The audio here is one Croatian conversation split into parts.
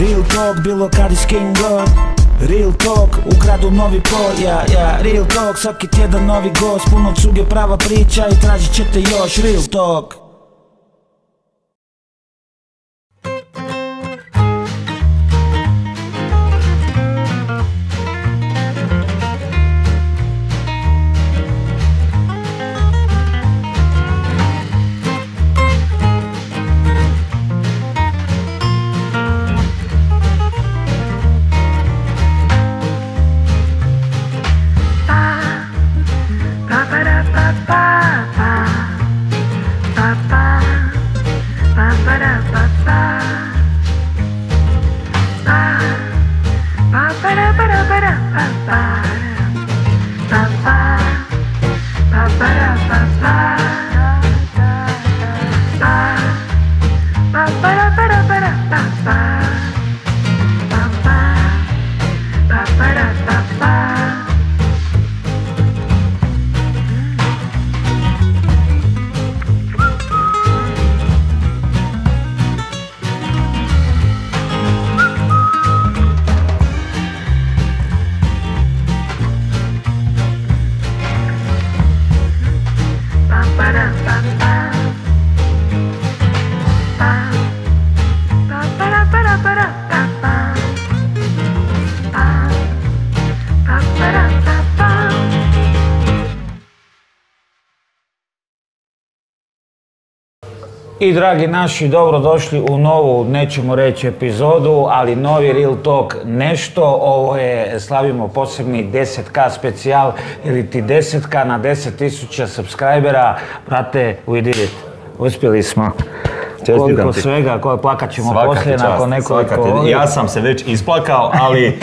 Real talk, bilo kad is king god Real talk, u gradu novi po, ja, ja. Real talk, svaki tjedan novi gost. Puno cuge, prava priča i tražit ćete još. Real talk I dragi naši, dobrodošli u novu, nećemo reći epizodu, ali novi Real Talk nešto. Ovo je, slavimo posebni 10k specijal ili ti 10k na 10.000 subscribera. Brate, we did it. Uspjeli smo. Koliko svega, koje plakat ćemo poslije nakon nekoliko... Ja sam se već isplakao, ali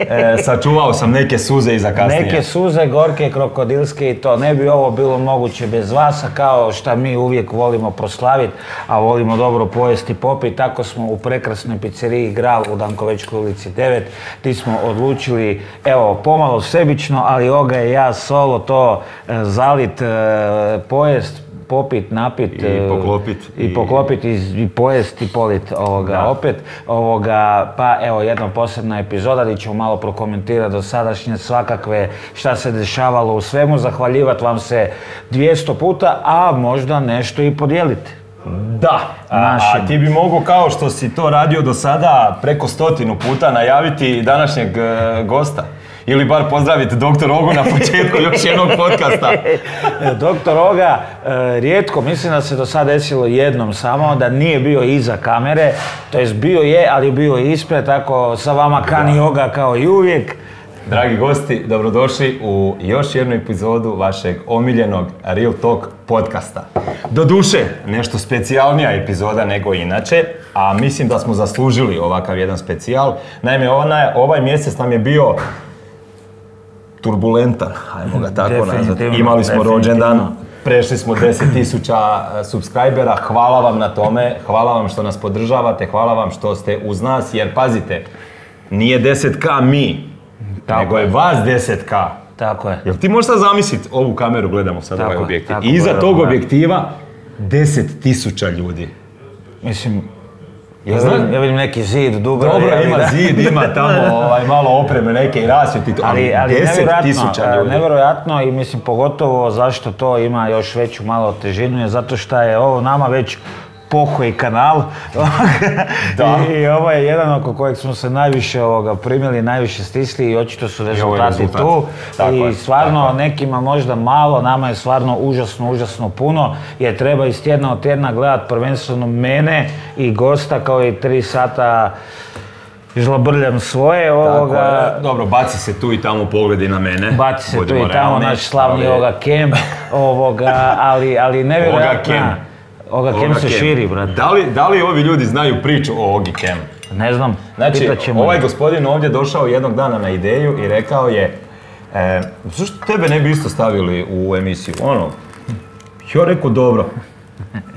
e, sačuvao sam neke suze iza kasnije. Neke suze, gorke, krokodilske i to. Ne bi ovo bilo moguće bez vas, a kao što mi uvijek volimo proslaviti, a volimo dobro pojesti popit. Tako smo u prekrasnoj pizzeriji Gral u Dankovečkoj ulici 9. Ti smo odlučili, evo, pomalo sebično, ali oga je ja solo to e, zalit, e, pojest, popit, napit I poklopit. i, poklopit i, i pojest i polit ovoga opet. Ovoga, pa evo jedna posebna epizoda gdje ćemo malo prokomentirati do sadašnje svakakve šta se dešavalo u svemu, zahvaljivati vam se 200 puta, a možda nešto i podijeliti. Da, a, a ti bi mogu kao što si to radio do sada preko stotinu puta najaviti današnjeg e, gosta. Ili bar pozdraviti doktor Ogu na početku još jednog podcasta. doktor Oga, e, rijetko, mislim da se do sada desilo jednom samo, da nije bio iza kamere, to jest bio je, ali bio je ispred, tako sa vama Kani Oga kao i uvijek. Dragi gosti, dobrodošli u još jednu epizodu vašeg omiljenog Real Talk podcasta. Doduše, nešto specijalnija epizoda nego inače, a mislim da smo zaslužili ovakav jedan specijal. Naime, ovaj mjesec nam je bio turbulentan, ajmo ga tako nazvati. Imali smo rođendan, prešli smo 10.000 subscribera, hvala vam na tome, hvala vam što nas podržavate, hvala vam što ste uz nas, jer pazite, nije 10k mi, nego je vas 10k. Tako je. Jel ti možeš sad zamisliti, ovu kameru gledamo sad ovaj objektiv, i iza tog objektiva 10.000 ljudi. Mislim, ja, vidim, ja vidim neki zid, dobro. Dobro, ima zid, ima tamo ovaj, malo opreme neke i rasvjeti, ali, ali 10 tisuća ljudi. Nevjerojatno i mislim pogotovo zašto to ima još veću malo težinu je zato što je ovo nama već pokoj kanal. da. I, ovo je jedan oko kojeg smo se najviše ovoga primili, najviše stisli i očito su rezultati tu. I stvarno nekima možda malo, nama je stvarno užasno, užasno puno jer treba iz tjedna od tjedna gledat prvenstveno mene i gosta kao i tri sata žlabrljam svoje ovoga. Dobro, baci se tu i tamo pogledi na mene. Baci se tu i tamo naš slavni ovoga kem, ovoga, ali, ali nevjerojatna. Oga Kem se širi, brate. Da li, da li ovi ljudi znaju priču o Ogi Kem? Ne znam, Znači, ovaj gospodin ovdje došao jednog dana na ideju i rekao je e, zašto tebe ne bi isto stavili u emisiju? Ono, ja rekao dobro.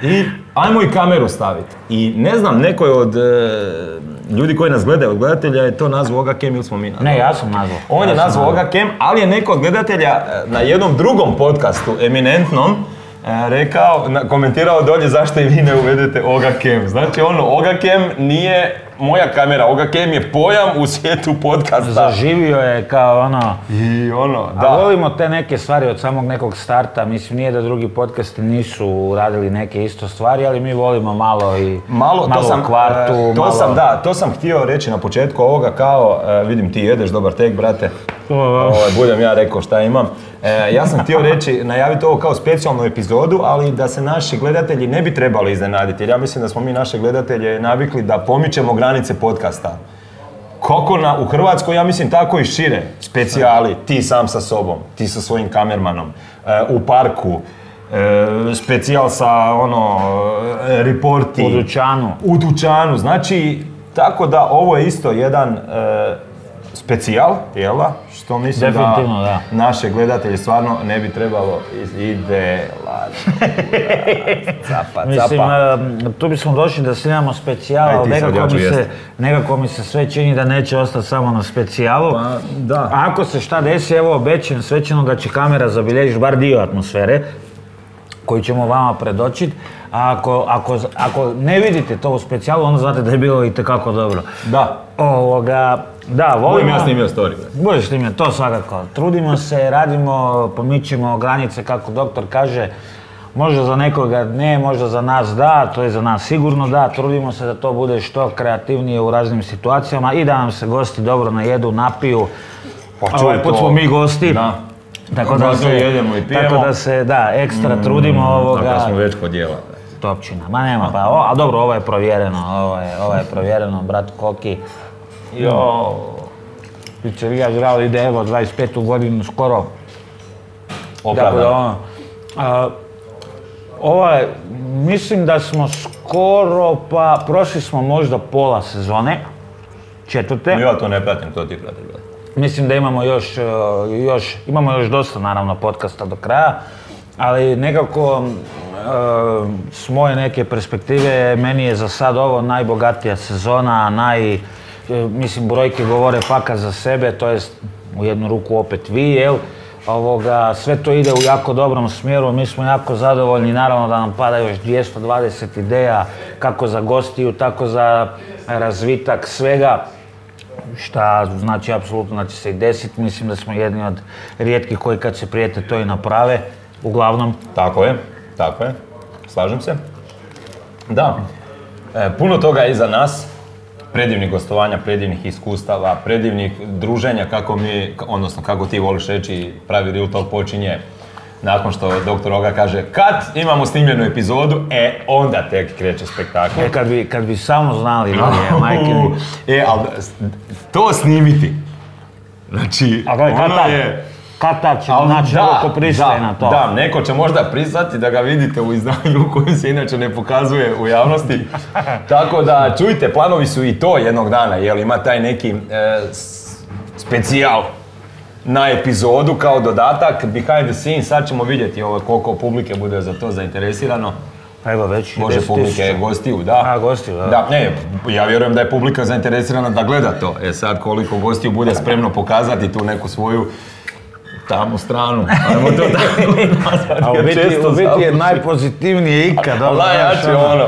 I ajmo i kameru staviti. I ne znam, neko je od e, ljudi koji nas gledaju, od gledatelja je to nazvao Oga Kem ili smo mi nazvali? Ne, ja sam nazvao. On je nazvao Oga Kem, ali je neko od gledatelja e, na jednom drugom podcastu, eminentnom, rekao, komentirao dolje zašto i vi ne uvedete Oga Kem. Znači ono, Oga Kem nije moja kamera, ovoga Kem je pojam u svijetu podcasta. Zaživio je kao ono... I ono, Da. A volimo te neke stvari od samog nekog starta, mislim nije da drugi podcasti nisu radili neke isto stvari, ali mi volimo malo i Malo, to sam, kvartu, e, to malo... sam, da, to sam htio reći na početku ovoga kao, e, vidim ti jedeš dobar tek, brate. Ovaj, budem ja rekao šta imam. E, ja sam htio reći, najaviti ovo kao specijalnu epizodu, ali da se naši gledatelji ne bi trebali iznenaditi. Jer ja mislim da smo mi naše gledatelje navikli da pomičemo granice podcasta. Kako na, u Hrvatskoj, ja mislim tako i šire. Specijali, ti sam sa sobom, ti sa svojim kamermanom, e, u parku, e, specijal sa ono, e, reporti. U dućanu. U dućanu, znači, tako da ovo je isto jedan e, specijal, jel da? Što mislim Definitivno, da. naše gledatelje stvarno ne bi trebalo iz ide capa, Mislim, capa. e, tu bismo došli da snimamo specijal, ali nekako, ja mi se, nekako mi se sve čini da neće ostati samo na specijalu. Pa, da. A ako se šta desi, evo obećam svećeno da će kamera zabilježiti bar dio atmosfere koju ćemo vama predočiti. A ako, ako, ako ne vidite to u specijalu, onda znate da je bilo itekako dobro. Da, Ovoga, da, volim volimo... ja snimio story. Budeš snimio, to svakako. Trudimo se, radimo, pomičemo granice, kako doktor kaže. Možda za nekoga ne, možda za nas da, to je za nas sigurno da. Trudimo se da to bude što kreativnije u raznim situacijama i da nam se gosti dobro najedu, napiju. Pa čuj, Ovaj put smo mi gosti. Da. Tako da, se, jedemo i pijemo. tako da se, da, ekstra trudimo ovoga. Tako smo već kod Topčina. Ma nema, pa, o, a dobro, ovo je provjereno, ovo je, ovo je provjereno, brat Koki. Jo, pizzerija Žral ide evo 25. godinu skoro. Tako da Opravdano. ono, ovaj, mislim da smo skoro pa, prošli smo možda pola sezone, četvrte. Ja to ne pratim, to ti brate. Mislim da imamo još, e, još, imamo još dosta naravno podcasta do kraja, ali nekako s moje neke perspektive meni je za sad ovo najbogatija sezona, naj, e, mislim brojke govore fakat za sebe, to jest u jednu ruku opet vi, jel? Ovoga, sve to ide u jako dobrom smjeru, mi smo jako zadovoljni, naravno da nam pada još 220 ideja, kako za gostiju, tako za razvitak svega šta znači apsolutno da će se i desiti. Mislim da smo jedni od rijetkih koji kad se prijete to i naprave. Uglavnom, Tako je, tako je. Slažem se. Da, e, puno toga je iza nas. Predivnih gostovanja, predivnih iskustava, predivnih druženja kako mi, odnosno kako ti voliš reći, pravi Real Talk počinje nakon što doktor Oga kaže kad imamo snimljenu epizodu, e onda tek kreće spektakl. e, kad, bi, kad bi samo znali ljudi, e, majke. E, ali to snimiti. Znači, A kad ono je... kad tad će naći da, ko pristaje na to. Da, neko će možda pristati da ga vidite u izdanju koji se inače ne pokazuje u javnosti. Tako da, čujte, planovi su i to jednog dana, jel ima taj neki e, specijal na epizodu kao dodatak behind the scenes, sad ćemo vidjeti ovo koliko publike bude za to zainteresirano. Pa Evo već Može 10 publike gostiju, da. A, gostiju, da. Da, ne, ja vjerujem da je publika zainteresirana da gleda to. E sad koliko gostiju bude spremno pokazati tu neku svoju tamo stranu. Ajmo to tako nazvati, A u biti, u biti je najpozitivnije ikad. Najjače ono. ono,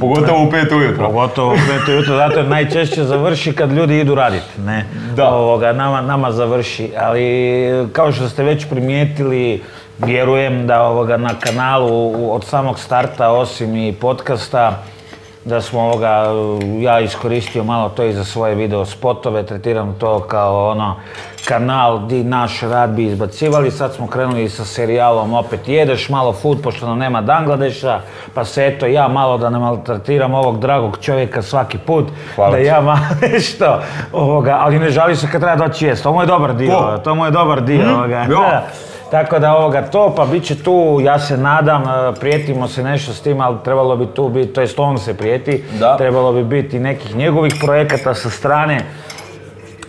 pogotovo u pet ujutro. Pogotovo u peto jutro, zato jer najčešće završi kad ljudi idu raditi, ne? Da. Ovoga, nama, nama završi, ali kao što ste već primijetili, vjerujem da ovoga na kanalu od samog starta, osim i podcasta, da smo ovoga, ja iskoristio malo to i za svoje video spotove, tretiram to kao ono kanal di naš rad bi izbacivali, sad smo krenuli sa serijalom opet jedeš malo food pošto nam nema Dangladeša, pa se eto ja malo da ne maltretiram ovog dragog čovjeka svaki put, Hvala da ti. ja malo nešto ovoga, ali ne žali se kad treba doći jest, to mu je dobar dio, to mu je dobar dio ovoga. Ja. Tako da ovoga to, pa bit će tu, ja se nadam, e, prijetimo se nešto s tim, ali trebalo bi tu biti, to jest on se prijeti, Da. trebalo bi biti nekih njegovih projekata sa strane.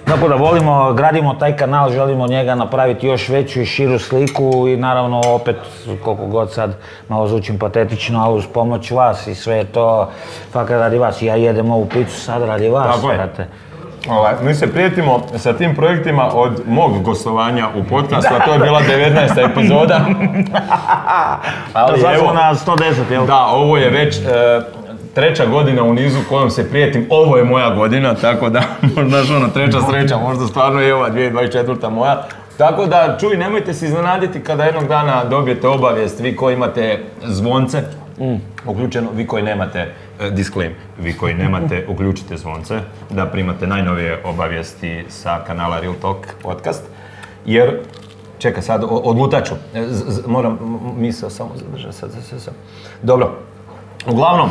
Tako da volimo, gradimo taj kanal, želimo njega napraviti još veću i širu sliku i naravno opet koliko god sad malo zvučim patetično, ali uz pomoć vas i sve je to fakat radi vas. Ja jedem ovu picu sad radi vas, Tako je. Ovaj, mi se prijetimo sa tim projektima od mog gostovanja u podcastu, a to je bila 19. epizoda. Ali sad smo evo, na 110, jel? da, ovo je već e, treća godina u nizu kojom se prijetim, ovo je moja godina, tako da, znaš ono, treća sreća, možda stvarno je ova 2024. moja. Tako da, čuj, nemojte se iznenaditi kada jednog dana dobijete obavijest, vi koji imate zvonce, mm. uključeno, vi koji nemate, uh, disclaim, vi koji nemate, uključite zvonce, da primate najnovije obavijesti sa kanala Real Talk podcast, jer Čekaj, sad odlutat ću. E, moram misao samo zadržati. Sad, sad, sad. Dobro. Uglavnom,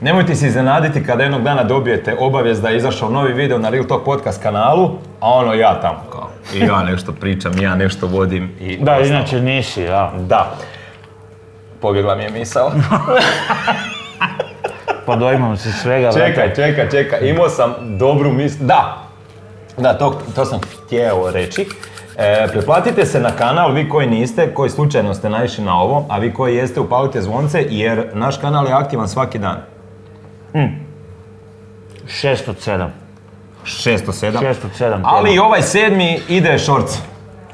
nemojte se iznenaditi kada jednog dana dobijete obavijest da je izašao novi video na Real Talk podcast kanalu, a ono ja tamo kao. I ja nešto pričam, ja nešto vodim i... Da, inače nisi, ja. Da. Pobjegla mi je misao. Pod dojmom si svega. Čekaj, čekaj, čekaj. Imao sam dobru misao. Da. Da, to, to sam htio reći. E, pretplatite se na kanal, vi koji niste, koji slučajno ste naišli na ovo, a vi koji jeste upalite zvonce jer naš kanal je aktivan svaki dan. Mm. 6 od 7. 6 od 7. 6 od 7. Ali i ovaj sedmi ide shorts.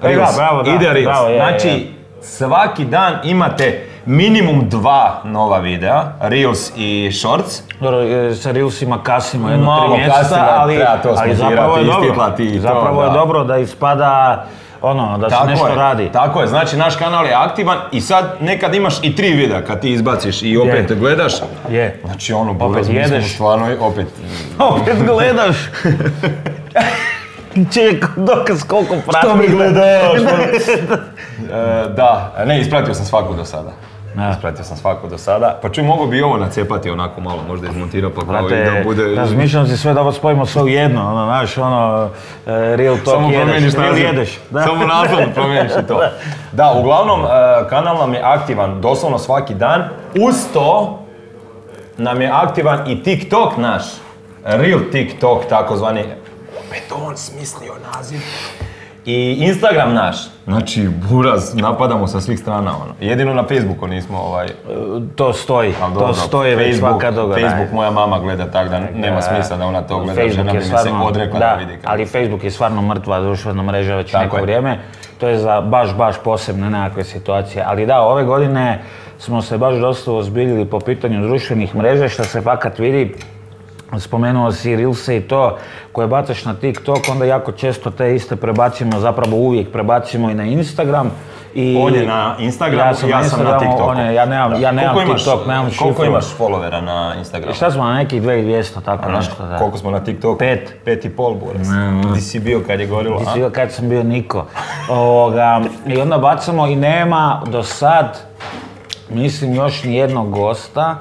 Reels. Bravo, da. Ide Reels. Bravo, je, znači, je. svaki dan imate minimum dva nova videa, Reels i Shorts. Dobro, e, sa Reelsima kasimo jedno Malo tri mjeseca, kasnimo, ali, to ali zapravo je dobro. to, zapravo je da. dobro da ispada ono, da se nešto je, radi. Tako je, znači naš kanal je aktivan i sad nekad imaš i tri videa kad ti izbaciš i opet Je. gledaš. Je. Znači ono, Opet buraz, mi jedeš. stvarno opet... Opet gledaš. Čekaj, dokaz koliko prati. gledaš? E, da, ne, ispratio sam svaku do sada. Ispratio sam svaku do sada. Pa čuj, mogu bi ovo nacepati onako malo, možda izmontirao pa kao i da bude... razmišljam si sve da ovo spojimo sve u jedno, ono, znaš, ono, e, real talk Samo jedeš, real jedeš. Da. Samo naziv promijeniš i to. Da, uglavnom, e, kanal nam je aktivan doslovno svaki dan. Uz to nam je aktivan i TikTok naš. Real TikTok, takozvani. Opet on smislio naziv. I Instagram naš. Znači, buraz, napadamo sa svih strana, ono. Jedino na Facebooku nismo ovaj... To stoji, to stoji već Facebook, svaka doga. Facebook moja mama gleda tak da nema smisla da ona to gleda, žena bi mi se odrekla da, vidi. kako- ali Facebook je stvarno mrtva društvena mreža već Tako neko je. vrijeme. To je za baš, baš posebne nekakve situacije. Ali da, ove godine smo se baš dosta ozbiljili po pitanju društvenih mreža, što se fakat vidi. Spomenuo si Reelse i to koje bacaš na TikTok, onda jako često te iste prebacimo, zapravo uvijek prebacimo i na Instagram. I On je na Instagramu, ja sam, na Instagramu, TikToku. on je- ja nemam, ja nemam Koliko imaš- TikTok, nemam Koliko šifru. imaš followera na Instagramu? Šta smo na nekih 2200, tako Znaš, nešto, da. koliko smo na TikToku? Pet. Pet i pol, buraz. Di si bio kad je gorilo, a? si bio kad sam bio Niko. Ovoga, I onda bacamo i nema do sad, mislim, još ni jednog gosta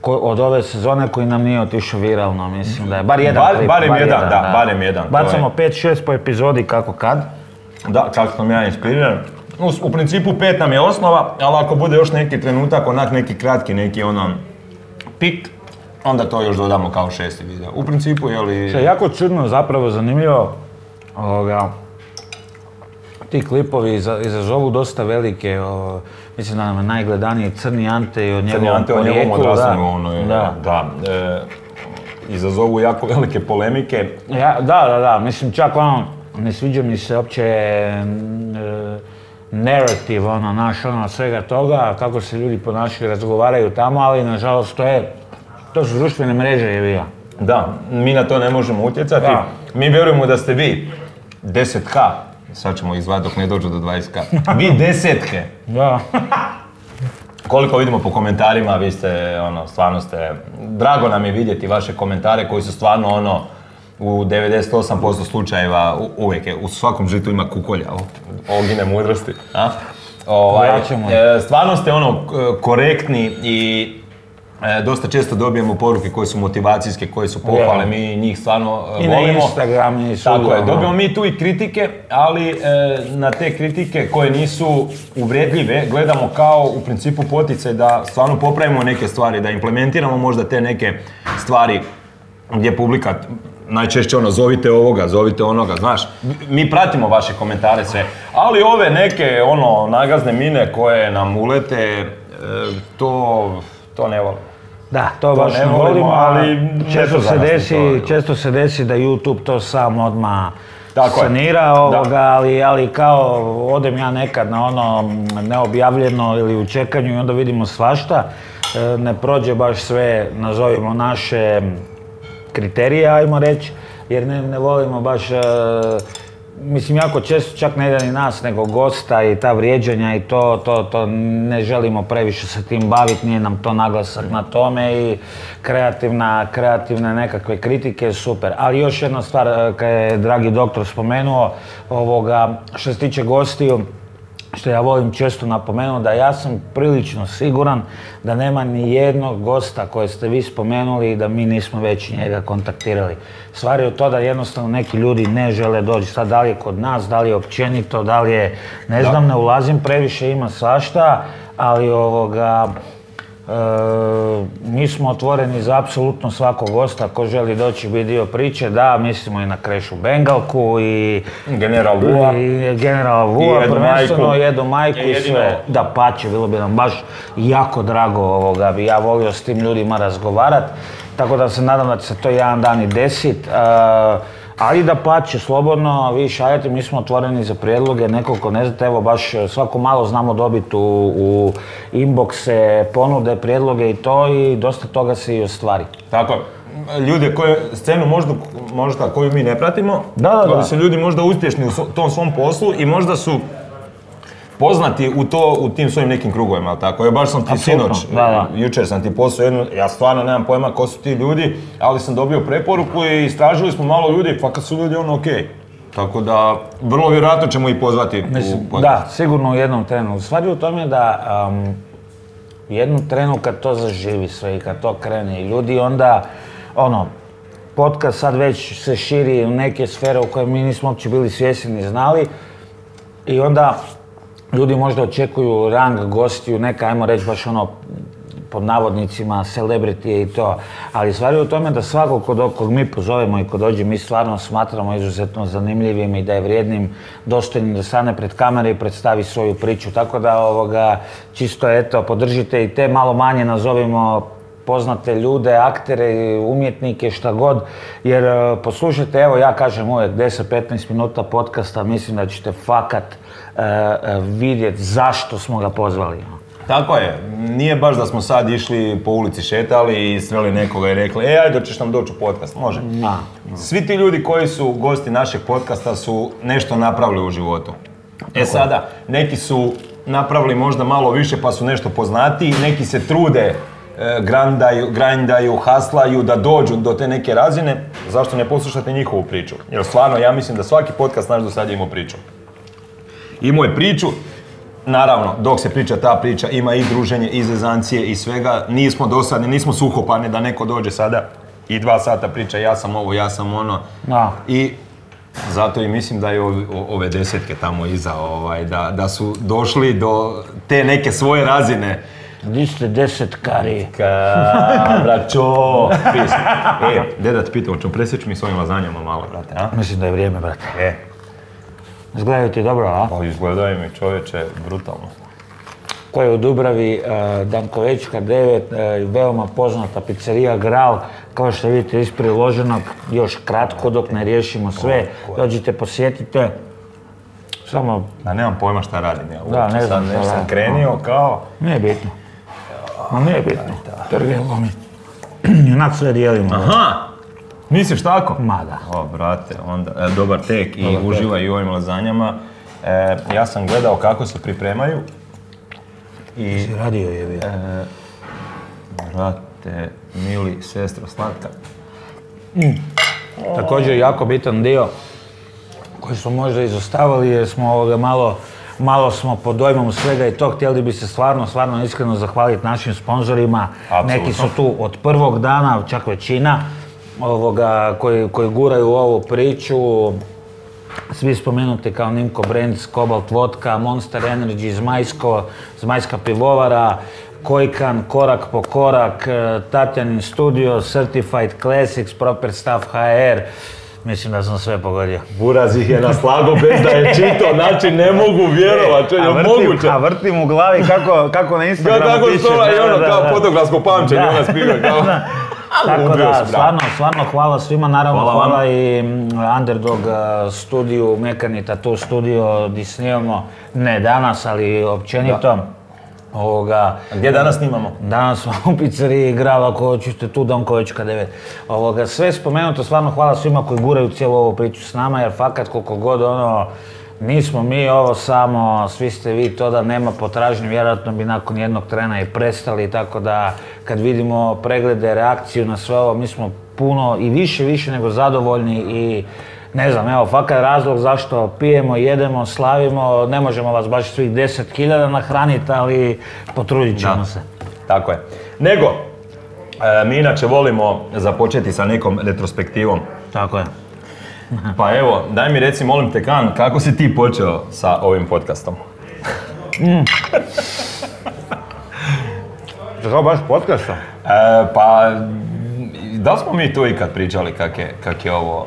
ko- od ove sezone koji nam nije otišao viralno, mislim da je. Bar jedan Bar- klip, barem jedan, da, barem jedan, Bacamo 5-6 po epizodi kako kad. Da, kako sam ja inspiriran. U, u principu pet nam je osnova, ali ako bude još neki trenutak, onak neki kratki, neki ono pik, onda to još dodamo kao šesti video. U principu, je li... Što je jako čudno, zapravo zanimljivo, ovoga, ti klipovi iza- izazovu dosta velike, o, mislim da nam je najgledaniji Crni Ante i o Crni njegovom Ante o njegovom porijeklu, da. odrastanju, ono je, Da. da, e, izazovu jako velike polemike. Ja, da, da, da, mislim čak ono, ne sviđa mi se uopće mm, e, narrative, ono, naš, ono, svega toga, kako se ljudi ponašaju, razgovaraju tamo, ali nažalost to je, to su društvene mreže je bila. Da, mi na to ne možemo utjecati. Da. Mi vjerujemo da ste vi 10k, sad ćemo ih zvati dok ne dođu do 20k. Vi desetke. Da. Koliko vidimo po komentarima, vi ste, ono, stvarno ste, drago nam je vidjeti vaše komentare koji su stvarno, ono, u 98% slučajeva u- uvijek je, u svakom žitu ima kukolja, o- ogine mudrosti, a? Ovaj, e, stvarno ste ono korektni i e, dosta često dobijemo poruke koje su motivacijske, koje su pohvale, mi njih stvarno e, I na volimo. Instagram i Tako je, ono. dobijemo mi tu i kritike, ali e, na te kritike koje nisu uvredljive gledamo kao u principu poticaj da stvarno popravimo neke stvari, da implementiramo možda te neke stvari gdje publika najčešće ono zovite ovoga, zovite onoga, znaš. Mi pratimo vaše komentare sve, ali ove neke ono nagazne mine koje nam ulete, e, to, to ne volim. Da, to, baš ne volimo, ali često se, desi, to. često se desi da YouTube to sam odmah Tako je. sanira ovoga, ali, ali kao odem ja nekad na ono neobjavljeno ili u čekanju i onda vidimo svašta. e, ne prođe baš sve, nazovimo naše kriterije, ajmo reći, jer ne, ne volimo baš e, Mislim, jako često čak ne ide ni nas, nego gosta i ta vrijeđanja i to, to, to ne želimo previše se tim baviti, nije nam to naglasak na tome i kreativna, kreativne nekakve kritike super. Ali još jedna stvar, e, kad je dragi doktor spomenuo, ovoga, što se tiče gostiju, što ja volim često napomenuti, da ja sam prilično siguran da nema ni jednog gosta koje ste vi spomenuli i da mi nismo već njega kontaktirali. Stvar je u to da jednostavno neki ljudi ne žele doći. Sad da li je kod nas, da li je općenito, da li je, ne znam, ne ulazim previše, ima svašta, ali ovoga, mi smo otvoreni za apsolutno svakog gosta ko želi doći biti dio priče. Da, mislimo i na Krešu Bengalku i General Vua. I General Vua, prvenstveno Jedu Majku i sve. Da, pače, bilo bi nam baš jako drago ovoga, bi ja volio s tim ljudima razgovarati. Tako da se nadam da će se to jedan dan i desit. E, ali da pače, slobodno, vi šaljete, mi smo otvoreni za prijedloge, nekoliko ne znate, evo baš e, svako malo znamo dobiti u, u inboxe, ponude, prijedloge i to i dosta toga se i ostvari. Tako ljude koje, scenu možda, možda koju mi ne pratimo, da, da, da. su ljudi možda uspješni u tom svom poslu i možda su poznati u to, u tim svojim nekim krugovima, tako? Ja baš sam ti sinoć, jučer sam ti poslao jednu, ja stvarno nemam pojma ko su ti ljudi, ali sam dobio preporuku i istražili smo malo ljudi, fakat su ljudi ono okej. Tako da, vrlo vjerojatno ćemo ih pozvati u Da, sigurno u jednom trenu. Stvar u tome da um, u jednom trenu kad to zaživi sve i kad to krene i ljudi onda, ono, podcast sad već se širi u neke sfere u koje mi nismo uopće bili svjesni ni znali i onda ljudi možda očekuju rang gostiju, neka, ajmo reći baš ono, pod navodnicima, celebrity i to. Ali stvar je u tome da svakog kod, kog mi pozovemo i ko dođe, mi stvarno smatramo izuzetno zanimljivim i da je vrijednim, dostojnim da stane pred kamere i predstavi svoju priču. Tako da ovoga, čisto eto, podržite i te malo manje nazovimo poznate ljude, aktere, umjetnike, šta god, jer e, poslušajte, evo ja kažem uvijek 10-15 minuta podcasta, mislim da ćete fakat vidjeti zašto smo ga pozvali. Tako je, nije baš da smo sad išli po ulici šetali i sveli nekoga i rekli e ajde ćeš nam doći u podcast, može. Svi ti ljudi koji su gosti našeg podcasta su nešto napravili u životu. E sada, neki su napravili možda malo više pa su nešto poznatiji, neki se trude e, grandaju, grindaju, haslaju da dođu do te neke razine, zašto ne poslušate njihovu priču? Jer stvarno, ja mislim da svaki podcast naš do sad je imao priču imao je priču, Naravno, dok se priča ta priča, ima i druženje, i zezancije, i svega. Nismo dosadni, nismo suhopani da neko dođe sada i dva sata priča ja sam ovo, ja sam ono. Da. I zato i mislim da je ove desetke tamo iza, ovaj, da, da su došli do te neke svoje razine. Vi ste desetkari. Ka, braćo, E, deda ti pitao, presjeći mi svojim lazanjama malo, brate, a? Mislim da je vrijeme, brate. E, Izgledaju ti dobro, a? Pa izgledaju mi čovječe brutalno. Koja je u Dubravi, e, Dankovečka 9, e, veoma poznata pizzerija Gral, kao što vidite ispred loženog, još kratko dok ne riješimo sve, dođite posjetite. Samo... Da, nemam pojma šta radim ja. Da, ne znam šta sam krenio kao... Nije bitno. Ma nije bitno. Trgujemo mi. Onak sve dijelimo. Aha! Misliš tako? Ma da. O, brate, onda, e, dobar tek i uživaj i u ovim lazanjama. E, ja sam gledao kako se pripremaju. I, si radio je e, Brate, mili, sestra, slatka. Mm. Također jako bitan dio koji smo možda izostavili jer smo ovoga malo malo smo pod dojmom svega i to htjeli bi se stvarno, stvarno iskreno zahvaliti našim sponzorima. Neki su tu od prvog dana, čak većina ovoga, koji, koji guraju ovu priču. Svi spomenuti kao Nimko Brands, Cobalt Vodka, Monster Energy, Zmajsko, Zmajska pivovara, Kojkan, Korak po korak, e, Tatjanin Studio, Certified Classics, Proper Stuff HR. Mislim da sam sve pogodio. Buraz ih je naslago bez da je čito, znači ne mogu vjerovati, je moguće. A vrtim u glavi kako, kako na Instagramu piše. Kako i ono kao fotografsko pamćenje, ona spiga kao... Tako da, stvarno, stvarno hvala svima, naravno hvala, i mm, Underdog uh, studiju, Mekani Tattoo studio gdje snimamo, ne danas, ali općenito. Ovoga, A gdje danas snimamo? Danas smo u pizzeriji Grava ćete tu Donkovićka 9. Ovoga, sve spomenuto, stvarno hvala svima koji guraju cijelu ovu priču s nama, jer fakat koliko god ono, nismo mi ovo samo, svi ste vi to da nema potražnje, vjerojatno bi nakon jednog trena i prestali, tako da kad vidimo preglede, reakciju na sve ovo, mi smo puno i više, više nego zadovoljni i ne znam, evo, fakat razlog zašto pijemo, jedemo, slavimo, ne možemo vas baš svih 10.000 nahraniti, ali potrudit ćemo Da. se. Tako je. Nego, e, mi inače volimo započeti sa nekom retrospektivom. Tako je. Pa evo, daj mi reci, molim te Kan, kako si ti počeo sa ovim podcastom? Kao baš podcasta? E, pa, da li smo mi tu ikad pričali kak je, kak je ovo...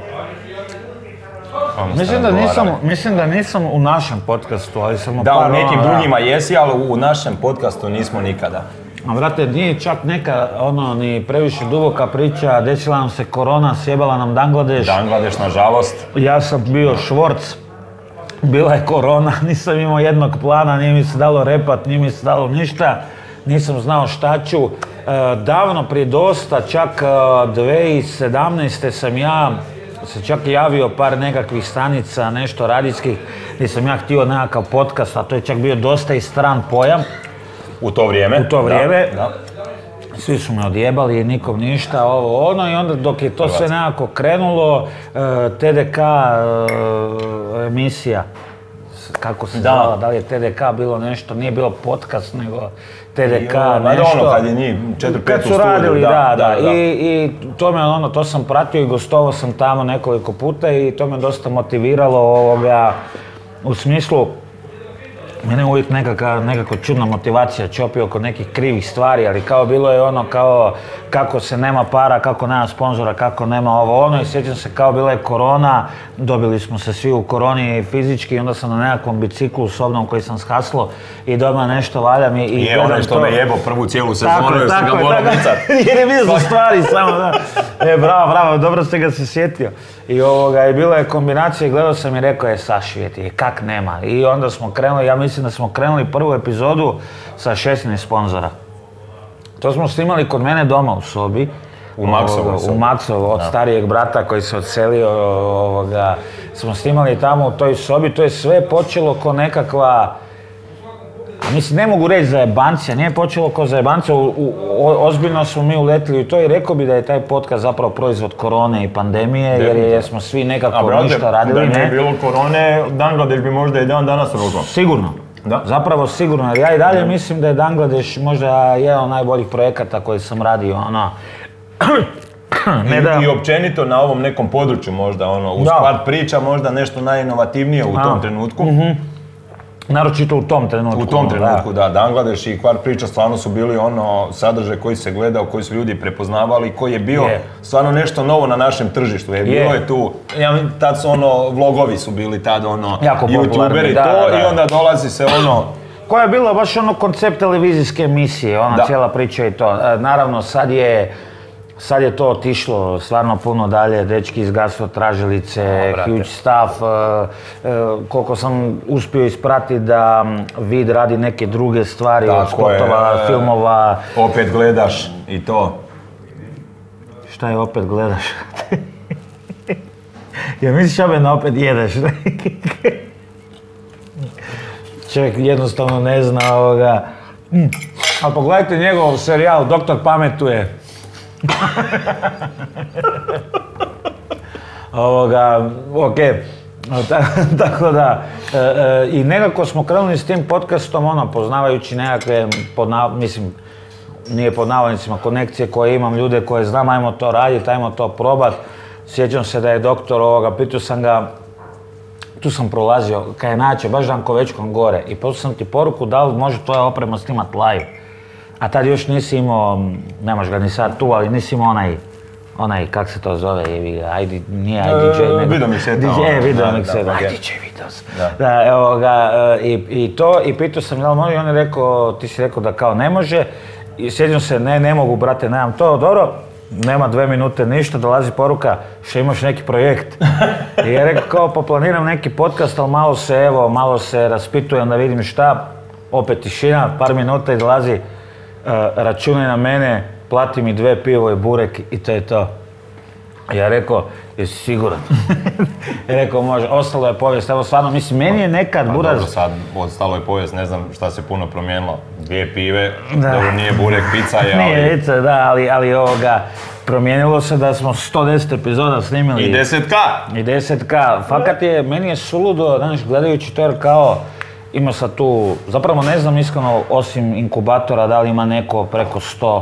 ono Mislim da, nisam, mislim da nisam u našem podcastu, ali sam Da, u nekim ono, drugima jesi, ali u našem podcastu nismo nikada. A vrate, nije čak neka, ono, ni previše duboka priča, desila nam se korona, sjebala nam Bangladeš. Bangladeš, nažalost. Ja sam bio švorc, bila je korona, nisam imao jednog plana, nije mi se dalo repat, nije mi se dalo ništa, nisam znao šta ću. E, davno prije dosta, čak e, 2017. sam ja se čak javio par nekakvih stanica, nešto radijskih, gdje sam ja htio nekakav podcast, a to je čak bio dosta i stran pojam. U to vrijeme. U to vrijeme. Da. Svi su me odjebali i nikom ništa, ovo ono i onda dok je to sve Hrvatski. nekako krenulo, e, TDK e, emisija, kako se Da. zvala, da li je TDK bilo nešto, nije bilo podcast nego TDK da nešto. ono kad je njih četiri, pet Kad su radili, da, da, da, da. da. I, I to me ono, to sam pratio i gostovao sam tamo nekoliko puta i to me dosta motiviralo ovoga, u smislu, mene je uvijek nekaka, nekako čudna motivacija čopi oko nekih krivih stvari, ali kao bilo je ono kao kako se nema para, kako nema sponzora, kako nema ovo ono i sjećam se kao bila je korona, dobili smo se svi u koroni fizički i onda sam na nekakvom biciklu sobnom koji sam shaslo i doma nešto valja mi i Je ono što to. me jebo prvu cijelu sezonu, jer ga micat. Jer je stvari samo, da. E, bravo, bravo, dobro ste ga se sjetio. I ovoga, i bila je kombinacija, gledao sam i rekao je sašivjeti, kak nema. I onda smo krenuli, ja mislim da smo krenuli prvu epizodu sa 16 sponzora. To smo snimali kod mene doma u sobi. U sobi. U Maksovoj, od starijeg brata koji se odselio, ovoga, smo snimali tamo u toj sobi. To je sve počelo ko nekakva, mislim, ne mogu reći zajebancija, nije počelo ko u- o- ozbiljno smo mi uletili u to i rekao bi da je taj podcast zapravo proizvod korone i pandemije, jer, jer smo svi nekako brate, ništa radili, da nije bilo korone, Bangladeš bi možda i dan danas rožao. Sigurno. Da. Zapravo sigurno, jer ja i dalje mislim da je Bangladeš možda jedan od najboljih projekata koji sam radio, ono, ne da, I, I općenito na ovom nekom području možda, ono, uz kvart priča možda nešto najinovativnije u tom trenutku. Naročito u tom trenutku. U tom da. trenutku, da, Bangladeš i kvart priča stvarno su bili ono sadržaj koji se gledao, koji su ljudi prepoznavali, koji je bio Je. stvarno nešto novo na našem tržištu. Jer bilo je tu, ja, tad su ono, vlogovi su bili tad ono, Jako youtuberi da, to da, i da. onda dolazi se ono, Koja je bila baš ono koncept televizijske emisije, ona Da. cijela priča i to. E, Naravno, sad je, sad je to otišlo stvarno puno dalje, dečki iz tražilice, brate. huge stuff. e, e, koliko sam uspio ispratiti da Vid radi neke druge stvari, od Tako je, spotova, e, filmova. opet gledaš i to. Šta je opet gledaš? ja misliš da opet jedeš? Čovjek jednostavno ne zna ovoga. Mm. Ali pogledajte njegov serijal, Doktor pametuje. Ovoga, ok. Ta- Tako da, e, e, i nekako smo krenuli s tim podcastom, ono, poznavajući nekakve, mislim, nije pod navodnicima, konekcije koje imam, ljude koje znam, ajmo to raditi, ajmo to probat. Sjećam se da je doktor ovoga, pitao sam ga, tu sam prolazio, kaj je nače, baš Dankovečkom gore, i poslao sam ti poruku da li može tvoja oprema snimat live. A tad još nisi imao, nemaš ga ni sad tu, ali nisi imao onaj, onaj, kak se to zove, ID, nije IDJ, E, nego... video mixeta, DJ, ono, e, video da, mixeta, da, da. Da. Da, evo ga, e, i, i to, i pitao sam li može, i on je rekao, ti si rekao da kao ne može, i sjećam se, ne, ne mogu, brate, nemam to, dobro, nema dve minute ništa, dolazi poruka, što imaš neki projekt. I ja rekao, kao, pa planiram neki podcast, ali malo se, evo, malo se raspitujem da vidim šta. opet tišina, par minuta izlazi, e, računaj na mene, plati mi dve pivo i burek i to je to. Ja rekao, jesi siguran? Rekao, može, ostalo je povijest. Evo stvarno, mislim, meni je nekad Pa buraz... dobro, sad ostalo je povijest, ne znam šta se puno promijenilo. Dvije pive, dobro nije burek, pizza je, ali... Nije, vice, da, ali, ali ovoga, promijenilo se da smo 110 epizoda snimili. I 10k! I 10k. Fakat je, meni je suludo, znaš, gledajući to jer kao, ima sad tu, zapravo ne znam iskreno, osim inkubatora, da li ima neko preko 100,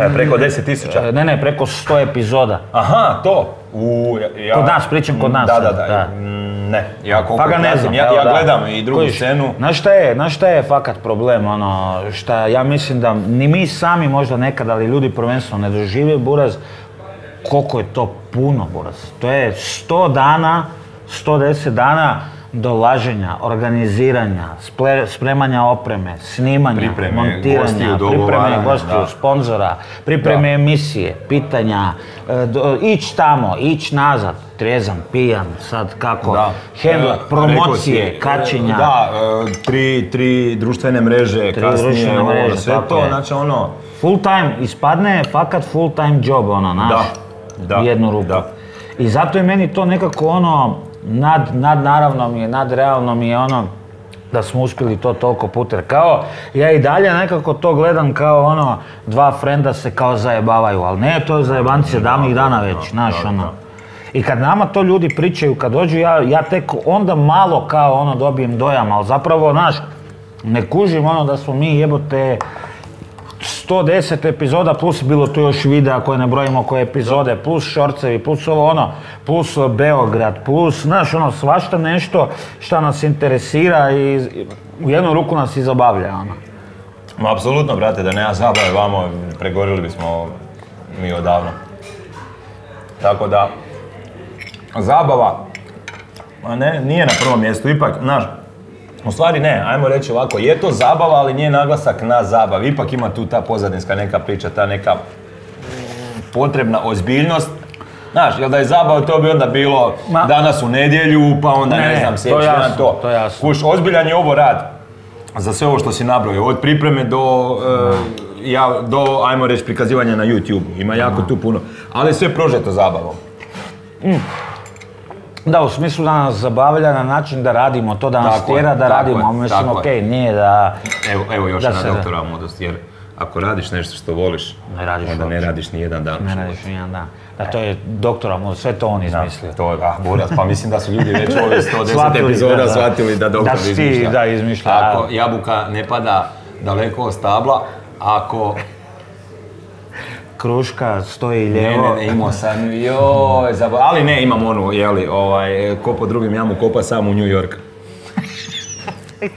E, preko 10 tisuća. e, ne, ne, preko 100 epizoda. Aha, to. U, ja, Kod nas, pričam kod nas, Da, da, da. da. Mm, Ne, ja koliko Pa ga ne znam, ja, evo, ja da. gledam i drugu Kojiš, scenu. Znaš šta je, znaš šta je fakat problem, ono, šta ja mislim da ni mi sami možda nekad, ali ljudi prvenstveno ne dožive buraz, koliko je to puno buraz. To je 100 dana, 110 dana dolaženja, organiziranja, sple- spremanja opreme, snimanja, Pripreme montiranja, gostiju, pripreme gostiju, sponzora, pripreme Da. emisije, pitanja, e, do- ić tamo, ić nazad, trezan, pijan, sad kako, Da. E, promocije, si, kačenja. Da, e, tri, tri društvene mreže, Tri kasnije, društvene ovo, mreže, sve to, je. znači ono, Full time, ispadne fakat full time job, ono, znaš, Da, da, jednu ruku. da. I zato je meni to nekako ono, nad, nadnaravno mi je, nadrealno mi je ono, da smo uspjeli to toliko puta. Jer Kao, ja i dalje nekako to gledam kao ono, dva frenda se kao zajebavaju, ali ne, to je zajebanci davnih dana već, znaš, ono. I kad nama to ljudi pričaju, kad dođu, ja, ja tek onda malo kao ono dobijem dojam, ali zapravo, znaš, ne kužim ono da smo mi jebote 110 epizoda, plus bilo tu još videa koje ne brojimo koje epizode, plus šorcevi, plus ovo ono, plus Beograd, plus, znaš, ono, svašta nešto šta nas interesira i u jednu ruku nas i zabavlja, ono. Ma, apsolutno, brate, da nema zabave vamo, pregorili bismo mi odavno. Tako da, zabava, ma ne, nije na prvom mjestu, ipak, znaš, u stvari ne, ajmo reći ovako, je to zabava, ali nije naglasak na zabavi, ipak ima tu ta pozadinska neka priča, ta neka mm, potrebna ozbiljnost. Znaš, jel da je zabava, to bi onda bilo Ma- danas u nedjelju, pa onda ne, Ne, znam, to jasno, dan to. to jasno. Kuš, ozbiljan je ovo rad za sve ovo što si nabrojio, od pripreme do, e, ja, do, ajmo reći, prikazivanja na YouTube. Ima jako tu puno, ali sve prožeto zabavom. Da, u smislu da nas zabavlja na način da radimo to, da nas tjera da radimo, je, mislim, je. nije da... Evo, evo još Da jedna se- doktora mudrost, jer ako radiš nešto što voliš, Ne radiš onda ne radiš ni jedan dan. Ne radiš nijedan dan. Da, to je doktora, sve to on Da, izmislio. to, ah, Boras, pa mislim da su ljudi već ovih 110 Shvatili, epizoda da, da. shvatili da doktor Da si izmišlja. da, izmišlja, Ako da. jabuka ne pada daleko od stabla, ako Kruška stoji Ne, lijevo. ne, ne, imao sam, joj, ali ne, imam onu, jeli, ovaj, ko po drugim jamu kopa sam u New York.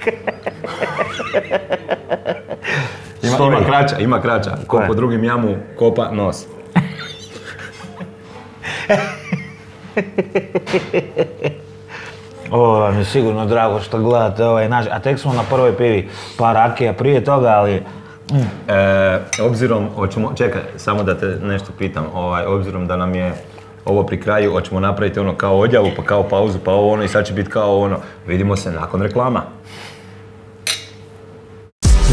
Ima, ima kraća, ima kraća. Ko po drugim jamu kopa nos. Ovo vam je sigurno drago što gledate ovaj naš, a tek smo na prvoj pivi par rakija prije toga, ali E, obzirom, hoćemo, čekaj, samo da te nešto pitam, ovaj, obzirom da nam je ovo pri kraju, hoćemo napraviti ono kao odjavu, pa kao pauzu, pa ovo ono i sad će biti kao ono, vidimo se nakon reklama.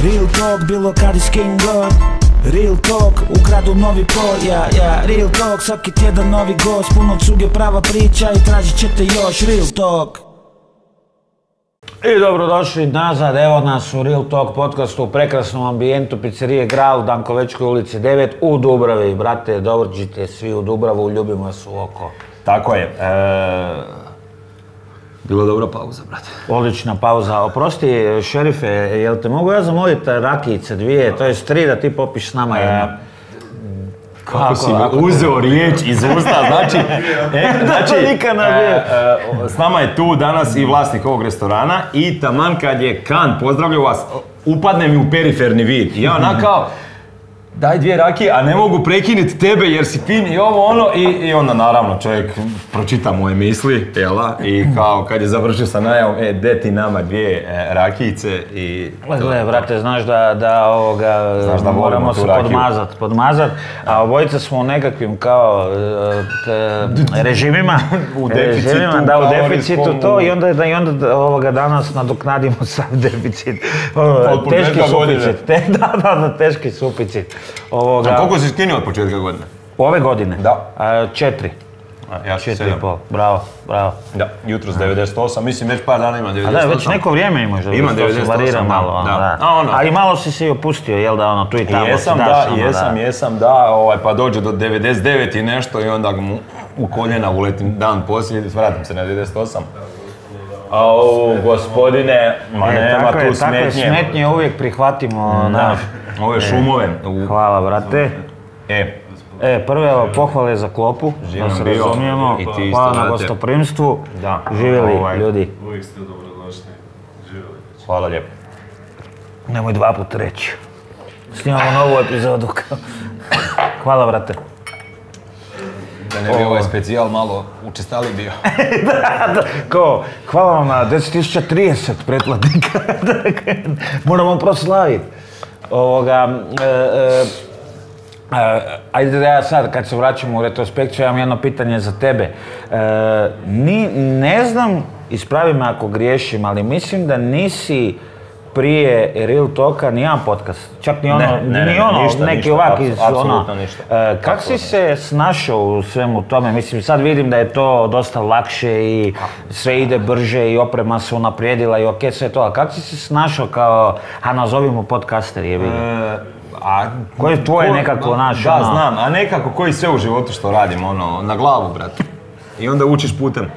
Real talk, bilo kad i s kim god Real talk, u gradu novi po, ja, ja. Real talk, svaki tjedan novi gost. Puno cuge, prava priča i tražit ćete još. Real talk I dobrodošli nazad, evo nas u Real Talk podcastu u prekrasnom ambijentu pizzerije Gral u Dankovečkoj ulici 9 u Dubravi. Brate, dođite svi u Dubravu, ljubimo vas u oko. Tako je. E, bilo dobra pauza, brate. Odlična pauza. Oprosti, šerife, jel te mogu ja zamoliti rakijice dvije, to jest tri da ti popiš s nama jedno? Kako si mi uzeo riječ iz usta, znači, e, znači, e, e, s nama je tu danas i vlasnik ovog restorana i taman kad je kan, pozdravljaju vas, upadne mi u periferni vid. I ja onak kao, daj dvije rakije, a ne mogu prekinuti tebe jer si fin i ovo ono i, i onda naravno čovjek pročita moje misli, jela, i kao kad je završio sa najavom, e, de ti nama dvije e, rakijice i... Gle, brate, znaš da, da, ovoga, Znaš da moramo se rakiju. podmazat, podmazat, a obojica smo u nekakvim kao e, te- režimima, U deficitu, režimima, da, u deficitu to i onda, da, i onda ovoga danas nadoknadimo sav deficit. Ono, teški suficit, te, da, da, da, teški suficit. Ovoga, A koliko si skinuo od početka godine? Ove godine? Da. A, četiri. A, Ja sam sedam. bravo, bravo. Da, jutros 98, mislim već par dana imam 98. A da, već neko vrijeme imaš da Imam to se 98, varira da, malo, ono, da. da. A ono- Ali malo si se i opustio, jel da, ono, tu i tamo Jesam, si daš, da, ono, jesam, jesam, da, ovaj, pa dođe do 99 i nešto i onda mu u koljena uletim dan poslije i vratim se na 98. Au, gospodine, ma E, nema tako tu je, tako je, smetnje. smetnje uvijek prihvatimo, znaš. ove šumove. U, Hvala, brate. e, E, prve evo, pohvale za klopu, Živam da se bio. razumijemo. I ti isto, Hvala na gostoprimstvu. Da. Živjeli, Ovaj. ljudi. Uvijek ste dobrodošli. Živjeli. hvala lijepo. Nemoj dva put reći. Snimamo novu epizodu. Hvala, brate. Da ne bi ovaj specijal malo učestali bio. Ko, hvala vam na 10.030 pretplatnika. Moramo proslaviti. Ovoga, e, e, e, ajde da ja sad, kad se vraćamo u retrospekciju, imam jedno pitanje za tebe. E, ni, ne znam, ispravi me ako griješim, ali mislim da nisi prije Real Talka ni jedan podcast, čak ni ono, Ne, ne, ni ne, ono, ništa, neki ništa, ovak iz apsolutno ništa. E, kak si se snašao u svemu tome? Mislim, sad vidim da je to dosta lakše i sve ide brže i oprema se unaprijedila i ok, sve to. A kak si se snašao kao, a nazovimo podcaster, je vidio? E, a Koje je tvoje ko- nekako, naš, Da, ono- znam, a nekako koji sve u životu što radim, ono, na glavu, brate. I onda učiš putem.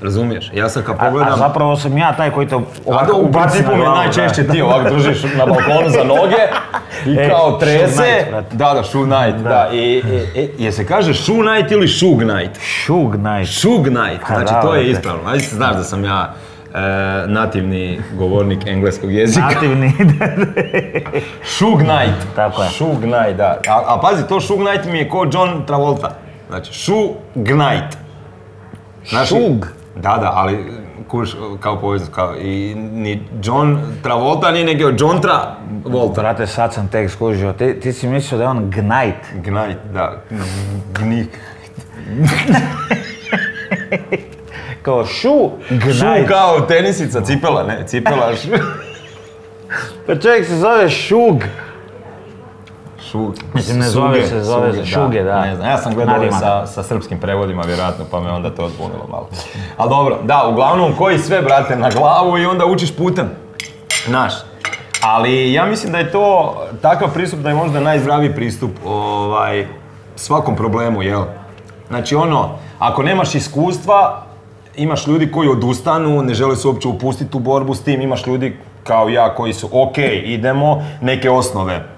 Razumiješ? Ja sad kad pogledam... a zapravo sam ja taj koji A ovako u principu mi najčešće ti ovako držiš na balkonu za noge i E, kao trese. night. Da, da, shoe night, da. I, je se kaže shoe night ili shug night? Šug night. Shug night, znači to je ispravno. Se znaš da sam ja e, nativni govornik engleskog jezika. Nativni. Shug night. Tako je. Shug night, da. A, a pazi, to shug night mi je ko John Travolta. Znači, shug night. Znaš, Šug? Da, da, ali kuš kao povezan, kao i ni John Travolta nije nego John Travolta. Brate, sad sam tek skužio. Ti, ti si mislio da je on gnajt. Gnajt, da. Gnik. Kao šu, Šu gnajt. kao tenisica, cipela, ne, cipela. šu. Pa čovjek se zove šug. Šug. Mislim, ne zove se, zove se šuge, da. Ne znam, ja sam gledao ove sa, sa srpskim prevodima vjerojatno, pa me onda to odbunilo malo. Ali dobro, da, uglavnom koji sve, brate, na glavu i onda učiš putem. Naš. Ali ja mislim da je to takav pristup da je možda najzdraviji pristup ovaj, svakom problemu, jel? Znači ono, ako nemaš iskustva, imaš ljudi koji odustanu, ne žele se uopće upustiti u borbu s tim, imaš ljudi kao ja koji su ok, idemo, neke osnove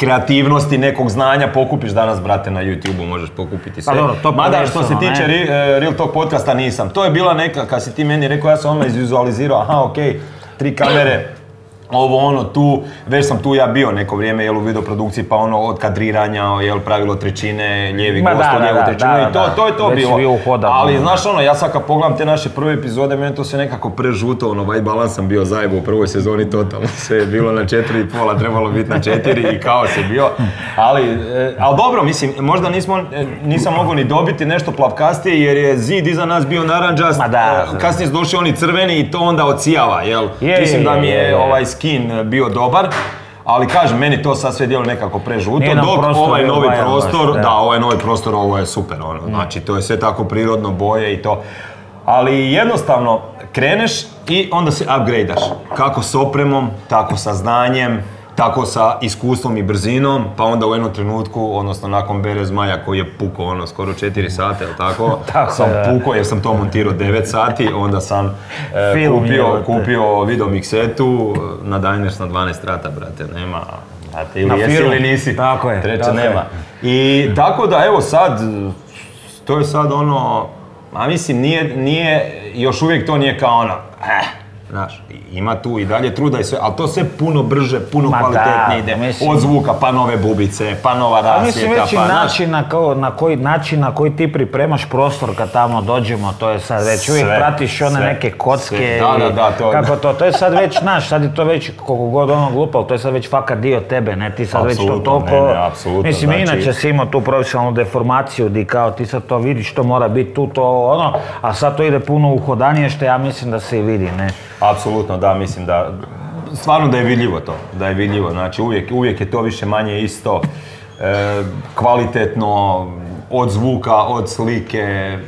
kreativnosti, nekog znanja pokupiš danas, brate, na YouTube-u možeš pokupiti sve. Pa dobro, to Mada što se tiče ne. E, Real Talk podcasta nisam. To je bila neka, kad si ti meni rekao, ja sam odmah izvizualizirao, aha, okej, tri kamere, ovo ono tu, već sam tu ja bio neko vrijeme jel u videoprodukciji pa ono od kadriranja, jel pravilo trećine, lijevi Ma gost, da, lijevu da, trećinu da, i to, da. to je to Već bilo. bio Ali ono. znaš ono, ja sad kad pogledam te naše prve epizode, meni to sve nekako prežuto, ono, white balance sam bio zajebo u prvoj sezoni totalno, sve je bilo na četiri i pola, trebalo biti na četiri i kaos je bio. Ali, e, ali dobro, mislim, možda nismo, e, nisam mogao ni dobiti nešto plavkastije jer je zid iza nas bio naranđast, Ma da. e, kasnije su došli oni crveni i to onda odsijava, jel? Je, mislim je, da mi je, je, je. ovaj skin bio dobar. Ali kažem, meni to sad sve djelo nekako prežuto, dok prostor ovaj novi bajan baš, prostor, da. da, ovaj novi prostor, ovo je super, ono, znači to je sve tako prirodno, boje i to. Ali jednostavno, kreneš i onda se upgradeaš. Kako s opremom, tako sa znanjem, tako sa iskustvom i brzinom, pa onda u jednom trenutku, odnosno nakon Bere Zmaja koji je pukao ono skoro 4 sata, jel tako? Tako sam je, da. pukao jer sam to montirao 9 sati, onda sam e, Film kupio, kupio video miksetu na Diners na 12 rata, brate, nema, brate, ili Na jesi ili nisi. Tako je, Treće tako je. nema. I tako da, evo sad, to je sad ono, a mislim, nije, nije, još uvijek to nije kao ono, eh, Znaš, ima tu i dalje truda i sve, ali to sve puno brže, puno Ma kvalitetnije da, ide. mislim- Od zvuka, pa nove bubice, pa nova Pa mislim rasvjeta, već pa način na, ko- na koji način na koji ti pripremaš prostor kad tamo dođemo, to je sad već uvijek Sve, pratiš one sve, neke kocke. Da, da, i da, to- kako to, to je sad već, znaš, sad je to već koliko god ono glupo, ali to je sad već fakat dio tebe, ne, ti sad već to toliko, ne, ne, apsolutno, mislim znači- inače si imao tu profesionalnu deformaciju di kao ti sad to vidiš, to mora biti tu, to ono, a sad to ide puno uhodanije što ja mislim da se i vidi, ne. Apsolutno da, mislim da, stvarno da je vidljivo to, da je vidljivo, znači uvijek, uvijek je to više manje isto, e, kvalitetno, od zvuka, od slike,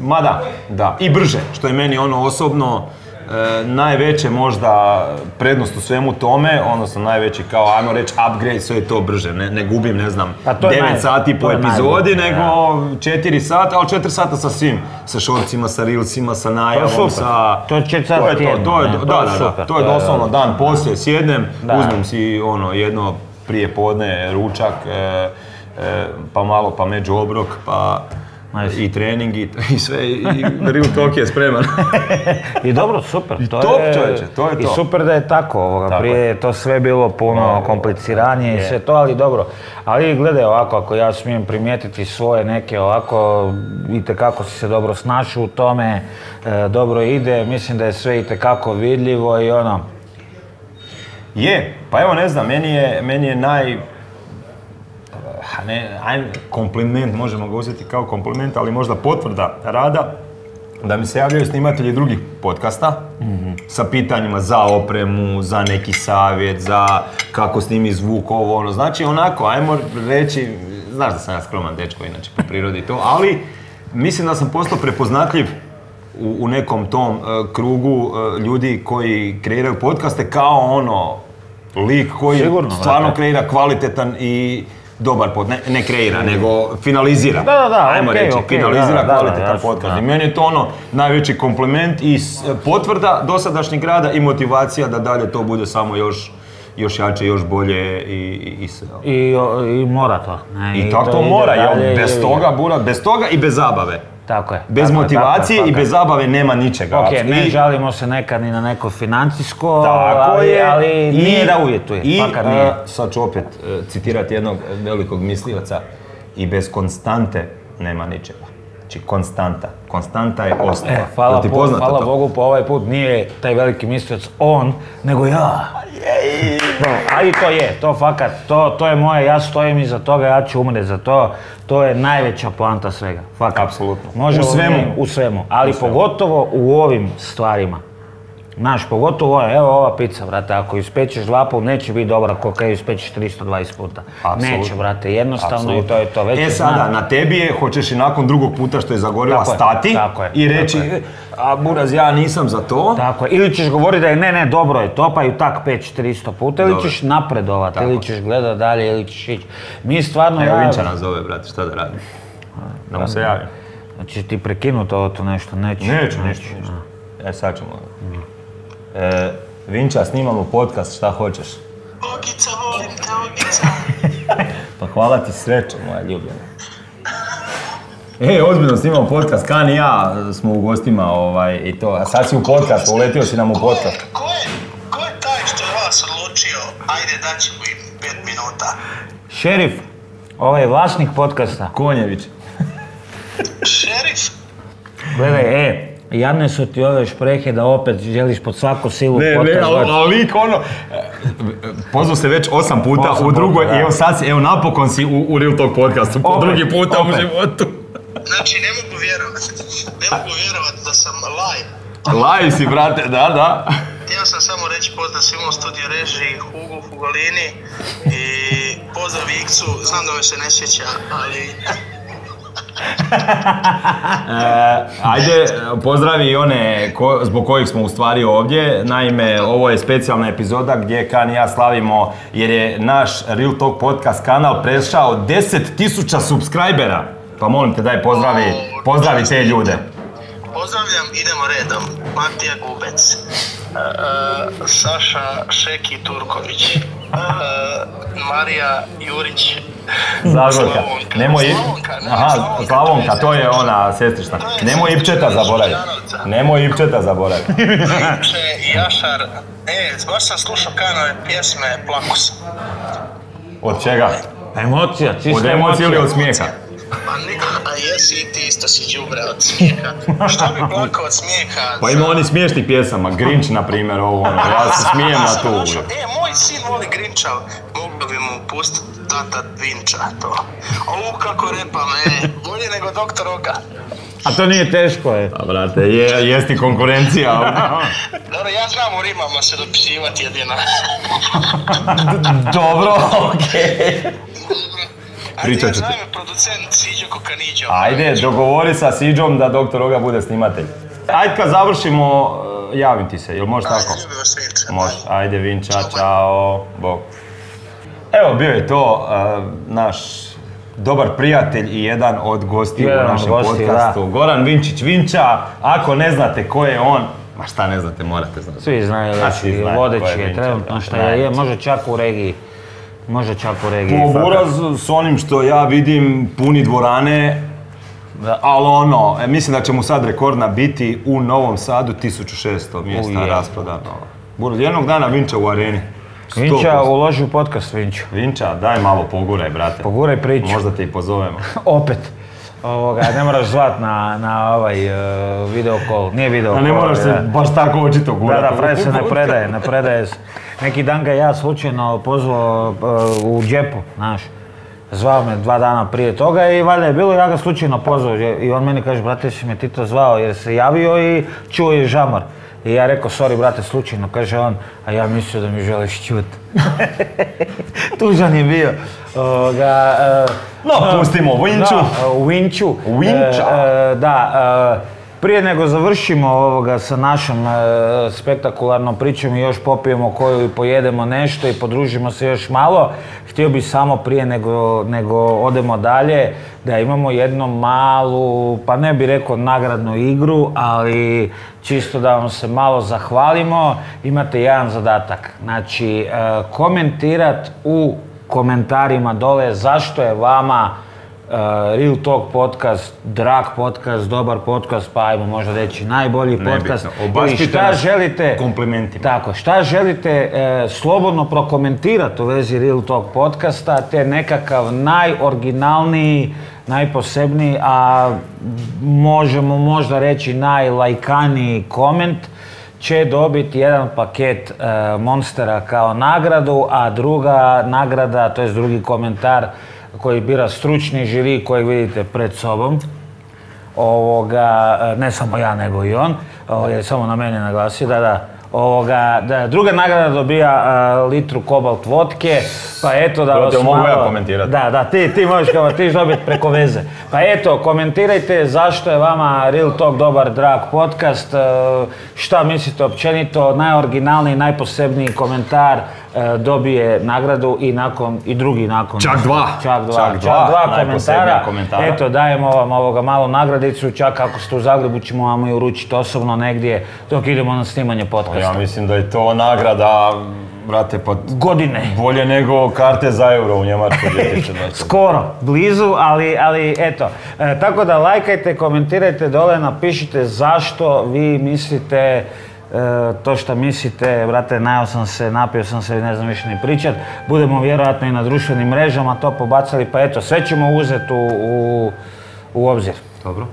ma da, da, i brže, što je meni ono osobno e, najveće možda prednost u svemu tome, odnosno najveći kao, ajmo reći, upgrade, sve je to brže, ne, ne gubim, ne znam, Pa to je 9 naj- sati po epizodi, najbolje, nego 4 sata, ali 4 sata sa svim, sa šorcima, sa reelsima, sa najavom, sa... To je četiri sata to je to, to je, ne, da, to da, je da, super, to je- doslovno dan poslije, sjednem, Da. uzmem si ono jedno prije podne, ručak, e, e, pa malo pa među obrok, pa Nice. i trening i, i sve, i real talk je spreman. I dobro, super. to top, je, čovječe, to je I to. super da je tako, ovoga. Tako prije je to sve bilo puno Ovo, kompliciranije i sve to, ali dobro. Ali gledaj ovako, ako ja smijem primijetiti svoje neke ovako, itekako si se dobro snašao u tome, e, dobro ide, mislim da je sve itekako vidljivo i ono, Je, pa evo ne znam, meni je, meni je naj... Ne, aj, kompliment, možemo ga uzeti kao kompliment, ali možda potvrda rada, da mi se javljaju snimatelji drugih podcasta sa pitanjima za opremu, za neki savjet, za kako snimi zvuk, ovo ono. Znači onako, ajmo reći, znaš da sam ja skroman dečko inače po prirodi to, ali mislim da sam postao prepoznatljiv u, u nekom tom e, krugu e, ljudi koji kreiraju podcaste kao ono lik koji Sigurno, stvarno kreira kvalitetan i dobar pod, ne, ne kreira, nego finalizira. Da, da, da, Ajmo okej, reći, okej, finalizira da, kvalitetan podcast. da. I meni je to ono najveći kompliment i s- potvrda dosadašnjeg rada i motivacija da dalje to bude samo još još jače, još bolje i, i, i sve. i, i mora to. ne, I tako to mora, dalje i- bez toga, bura, bez toga i bez zabave. Tako je. Bez tako je, motivacije tako je, i bez zabave nema ničega. Ok, ne I- žalimo se nekad ni na neko financijsko, Tako ali, je. ali I- nije da uvjetuje, I, fakat nije. e, sad ću opet e, citirati jednog velikog mislioca. I bez konstante nema ničega. Znači konstanta. Konstanta je osnova. E, hvala, ti po- hvala? Bogu, po ovaj put nije taj veliki mislilac on, nego ja. No, ali to je, to fakat, to, to je moje, ja stojim iza toga, ja ću umret za to, to je najveća poanta svega, fakat. Apsolutno. Možemo U svemu. mi- u svemu, ali U svemu. pogotovo u ovim stvarima. Znaš, pogotovo ovo, evo ova pizza, brate, ako ispečeš dva put, neće biti dobra kao kad ispečeš 320 puta. Apsolutno. Neće, brate, jednostavno i to je to. Već E sada, znam. na tebi je, hoćeš i nakon drugog puta što je zagorila Tako je, stati tako je, i tako reći, je. "E, a buraz, ja nisam za to. Tako je. Ili ćeš govoriti da je ne, ne, dobro je to, pa ju tak peć 300 puta, ili ćeš napredovat, Tako ili ćeš gledat dalje, ili ćeš ići. Mi stvarno, Evo. Vinča nas zove, brate, šta da radim? Da mu se javim. Znači ti prekinuti ovo to nešto, neću. Neću, ništa. E, sad ćemo. E, Vinča, snimamo podcast, šta hoćeš? Ogica, volim te, Ogica. Pa hvala ti srećo, moja ljubljena. E, ozbiljno snimamo podcast, Kan i ja smo u gostima ovaj, i to, a sad si u podcast, uletio si nam u podcast. ko je, ko je taj što je vas odlučio, ajde daćemo im pet minuta. Šerif, ovaj vlasnik podcasta, Konjević. Šerif, gledaj, e, jadne su ti ove šprehe da opet želiš pod svaku silu Ne, ne, ali, ali lik ono, e, pozvao se već osam puta Osam u drugoj i evo sad si, evo napokon si u, u Real Talk podcastu, po Opet, drugi puta u životu. znači ne mogu vjerovati, ne mogu vjerovati da sam live. Live si, brate, da, da. Htio sam samo reći pozdrav svima u studiju režiji, Hugo, Hugolini i pozdrav Ikcu, znam da me se ne sjeća, ali ajde, pozdravi one ko- zbog kojih smo u stvari ovdje. Naime, ovo je specijalna epizoda gdje Kan i ja slavimo jer je naš Real Talk podcast kanal prešao 10.000 subscribera. Pa molim te daj pozdravi, pozdravi te ljude. pozdravljam, idemo redom. Matija Gubec, Saša Šeki Turković, Marija Jurić, Zagorka. Slavonka. Nemoj... Slavonka, ne, Aha, Slavonka, Slavonka, to je ona sestrična. Nemoj Ipčeta zaboraviti. Nemoj Ipčeta zaboraviti. Vinče, Jašar, e, baš sam slušao kanove pjesme Plakus. Od čega? Emocija, čista Od emocije ili od emocija. smijeha? Pa ne, a jesi i ti isto si đubre od smijeha. Što bi plakao od smijeha? Pa ima oni smiješnih pjesama, Grinch na primjer, ovo ono, ja se smijem na tu. Našao- E, moj sin voli Grinča, moglo bi mu pustiti tata Vinča to. Ovo kako repa me, bolje nego doktor Oka. A to nije teško je. A brate, je, jest i konkurencija. Dobro, ja znam u rimama se dopisivati jedino. Dobro, okej. Ajde, Pričat ja ću ti. znam je producent Siđo Kokaniđo. Ajde, dogovori sa Siđom da doktor Oga bude snimatelj. Ajde kad završimo, e, javim ti se, jel može Ajde, tako? ljubi vas Vinča. Može, ajde Vinča, čao, bog. Evo, bio je to e, naš dobar prijatelj i jedan od gostiju Jedan u našem podcastu. Goran Vinčić Vinča, ako ne znate ko je on, ma šta ne znate, morate znati. Svi znaju vodeći je trenutno što je, je, može čak u regiji. Može čak u regiji. Po fakat. buraz s onim što ja vidim puni dvorane, Da. ali ono, e, mislim da će mu sad rekordna biti u Novom Sadu 1600 mjesta rasprodano. Buraz, jednog dana Vinča u areni. Vinča 100%. uloži u podcast Vinču. Vinča, daj malo poguraj, brate. Poguraj priču. Možda te i pozovemo. Opet. Ovoga, ne moraš zvat na, na ovaj uh, video call. Nije video A call. ne moraš se da. baš tako očito Da, gurati. da, frajer se ne predaje, ne predaje se. Neki dan ga ja slučajno pozvao uh, u džepu, znaš. Zvao me dva dana prije toga i valjda je bilo, ja ga slučajno pozvao i on meni kaže, brate, si me ti to zvao jer se javio i čuo je žamar. I ja rekao, sorry brate, slučajno, kaže on, a ja mislio da mi želiš čut. Tužan je bio. E, No, pustimo Vinču. Da, u Vinču. Vinča. E, e, da, e, prije nego završimo ovoga sa našom e, spektakularnom pričom i još popijemo koju i pojedemo nešto i podružimo se još malo, htio bih samo prije nego, nego odemo dalje da imamo jednu malu, pa ne bih rekao nagradnu igru, ali čisto da vam se malo zahvalimo. Imate jedan zadatak, znači e, komentirat u komentarima dole zašto je vama Real Talk podcast, drag podcast, dobar podcast, pa ajmo možda reći najbolji Nebitno. podcast. I šta želite, komplimentima. tako, šta želite e, slobodno prokomentirati u vezi Real Talk podcasta, te nekakav najoriginalniji, najposebniji, a možemo možda reći najlajkaniji koment, će dobiti jedan paket e, Monstera kao nagradu, a druga nagrada, to je drugi komentar koji bira stručni žiri kojeg vidite pred sobom. Ovoga, e, ne samo ja nego i on, ovo je samo na mene naglasio, da, da. Ovoga, da, druga nagrada dobija e, litru kobalt vodke, pa eto da vas mogu ja malo- komentirati? Da, da, ti, ti možeš kao, ti ćeš dobiti preko veze. Pa eto, komentirajte zašto je vama Real Talk dobar, drag podcast, e, šta mislite općenito, najoriginalniji, najposebniji komentar dobije nagradu i nakon, i drugi nakon. Čak dva. Čak dva, Čak čak dva dva, komentara. komentara. Eto, dajemo vam ovoga malu nagradicu, čak ako ste u Zagrebu ćemo vam i uručiti osobno negdje dok idemo na snimanje podcasta. Ja mislim da je to nagrada, brate, pa Godine. bolje nego karte za euro u Njemačkoj 2020. Skoro, blizu, ali, ali eto. E, tako da lajkajte, komentirajte dole, napišite zašto vi mislite e, to što mislite, brate, najao sam se, napio sam se, ne znam više ni pričat. Budemo vjerojatno i na društvenim mrežama to pobacali, pa eto, sve ćemo uzeti u, u, u obzir. Dobro.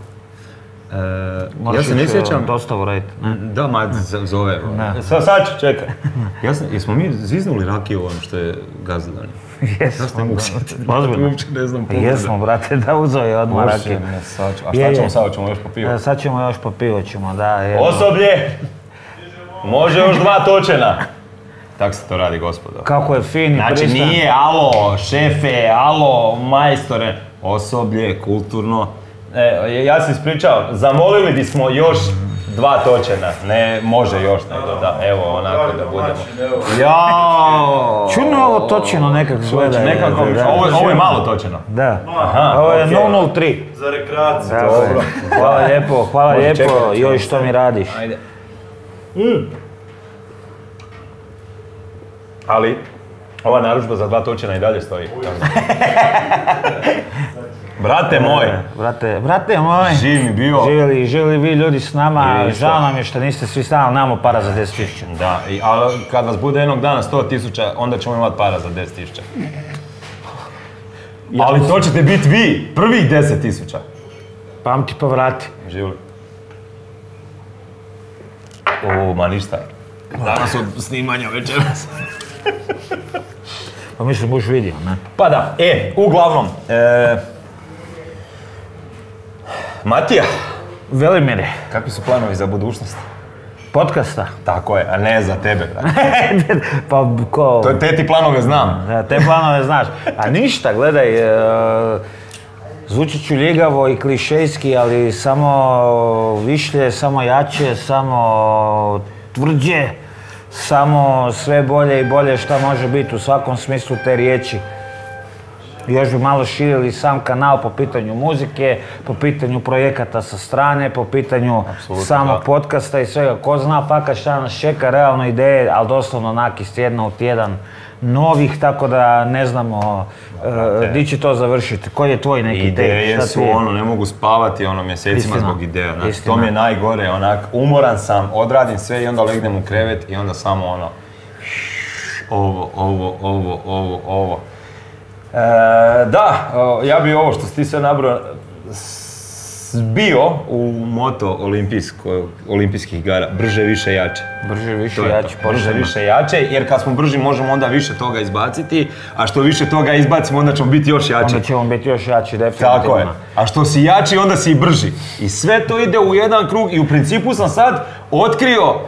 E, ja se ne ići, sjećam... Dostavu raditi. ne? Da, ma zove. Da. Sad, sad ću, čekaj. Ja sam, jesmo mi zviznuli rakiju ono što je gazda Jesmo, da. Ozbiljno. Uopće ne znam Pa Jesmo, brate, da uzeo je odmah rakiju. A šta ćemo sad, hoćemo još po pivu? E, Sad ćemo još po ćemo, da. Osoblje! Može još dva točena. Tako se to radi, gospodo. Kako je fin i Znači nije alo šefe, alo majstore, osoblje, kulturno, E, ja se ispričao, zamolili bismo još dva točena, ne može još, nego da, evo onako da budemo. Jao! Čudno ovo točeno nekak gleda. Nekako, da, ovo, ovo je malo točeno. Da. Aha, Ovo je okej. 003. Za rekreaciju. Je. Hvala lijepo, hvala lijepo. Joj, što mi radiš? Ajde. Ali, ova narudžba za dva točena i dalje stoji. Brate moj, Brate, brate moj. živ mi bio. Živjeli, živjeli vi ljudi s nama, žao nam je što niste svi s nama, nemamo para za 10 tisuća. Da, i, ali kad vas bude jednog dana 100 tisuća, onda ćemo imati para za 10 tisuća. Ali to ćete biti vi, prvih 10 tisuća. Pamti pa vrati. Živjeli. O, ma ništa. Danas od snimanja večeras. Pa mislim, buš vidio, ne? Pa da, e, uglavnom, e, Matija, Velimire, kakvi su planovi za budućnost? podcasta. Tako je, a ne za tebe, pa ko... To, te ti planove znam. Te planove znaš. A ništa, gledaj, e, zvučit ću ljigavo i klišejski, ali samo višlje, samo jače, samo tvrđe, samo sve bolje i bolje šta može biti u svakom smislu te riječi. Još bi malo širili sam kanal po pitanju muzike, po pitanju projekata sa strane, po pitanju Apsolutno, samog da. podcasta i svega. Ko zna fakat šta nas čeka, realno ideje, ali doslovno onak iz tjedna u tjedan novih, tako da ne znamo uh, di će to završiti. Koji je tvoj neki? Ideje su ti ono, ne mogu spavati ono mjesecima Istina, zbog ideja. Znači, istina. to mi je najgore, onak, umoran sam, odradim sve i onda legnem u krevet i onda samo ono, ovo, ovo, ovo, ovo, ovo. E, da, ja bi ovo što si ti sve nabrao bio u moto olimpijsko, olimpijskih igara, brže, više, jače. Brže, više, To je jači, to. Brže, više, jače, jer kad smo brži možemo onda više toga izbaciti, a što više toga izbacimo onda ćemo biti još jači. Onda ćemo biti još jači, definitivno. Tako je. A što si jači, onda si i brži. I sve to ide u jedan krug i u principu sam sad otkrio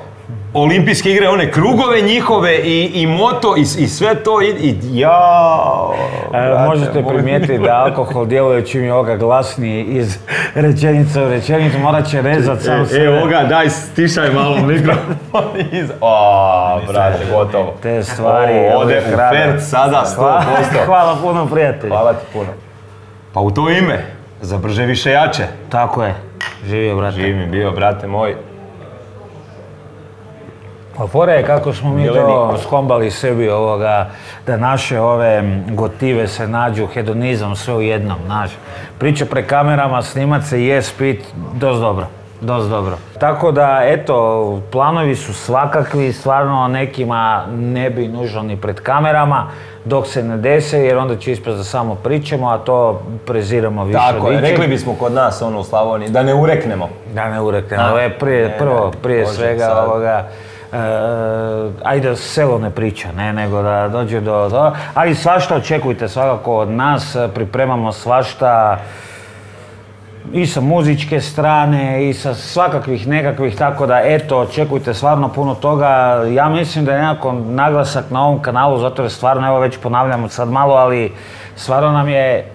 olimpijske igre, one krugove njihove i, i moto i, i sve to i, i jao, E, brate možete primijetiti da alkohol djeluje čim je ovoga glasniji iz rečenice u rečenicu, morat će rezat sam E, sebe. evo ga, daj, stišaj malo mikrofon iz... A, brate, gotovo. Te stvari, O, ode u fert sada 100%. Hvala, hvala puno prijatelji. Hvala ti puno. Pa u to ime, za brže više jače. Tako je, živio brate. Živ mi bio, brate moj. Pa fora je kako smo mi to skombali sebi ovoga, da naše ove gotive se nađu, hedonizam, sve u jednom, znaš. Priča pre kamerama, snimat se, jes, pit, dost dobro. Dost dobro. Tako da, eto, planovi su svakakvi, stvarno nekima ne bi nužno ni pred kamerama, dok se ne dese, jer onda će ispast da samo pričamo, a to preziramo više Tako je, rekli bismo kod nas ono u Slavoniji, da ne ureknemo. Da ne urekne, Da. ovo je prije, Ne, prvo, ne, prije svega ovoga, ajde da selo ne priča, ne, nego da dođe do, do, ali svašta očekujte svakako od nas, e, pripremamo svašta i sa muzičke strane i sa svakakvih nekakvih, tako da eto, očekujte stvarno puno toga. Ja mislim da je nekako naglasak na ovom kanalu, zato jer stvarno, evo već ponavljamo sad malo, ali stvarno nam je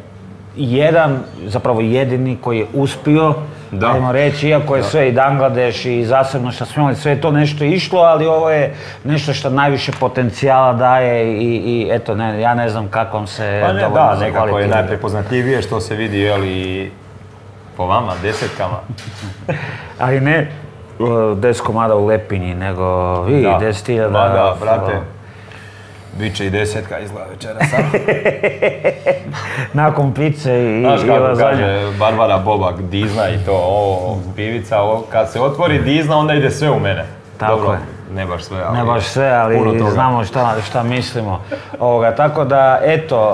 jedan, zapravo jedini koji je uspio, Da. ajmo reći, iako je sve i Bangladeš i zasebno što smo imali, sve je to nešto išlo, ali ovo je nešto što najviše potencijala daje i, i eto, ne, ja ne znam kako vam se Pa ne, dovoljno da, nekako je najprepoznatljivije što se vidi, jeli, po vama, desetkama. Ali ne des komada u Lepinji, nego vi, Da. des hiljada. Ma da, brate. Biće i desetka izgleda večeras. Nakon pice i, Znaš kako kaže Barbara Bobak, Dizna i to, ovo, pivica, ovo, kad se otvori Dizna onda ide sve u mene. Tako Dobro, je. ne baš sve, ali... Ne baš sve, ali znamo šta, šta mislimo. Ovoga, tako da, eto,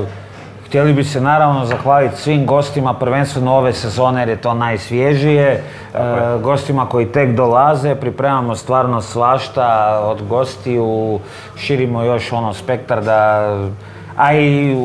uh, htjeli bi se naravno zahvaliti svim gostima, prvenstveno ove sezone jer je to najsvježije. Uh, gostima koji tek dolaze, pripremamo stvarno svašta od gostiju, širimo još ono spektar da a i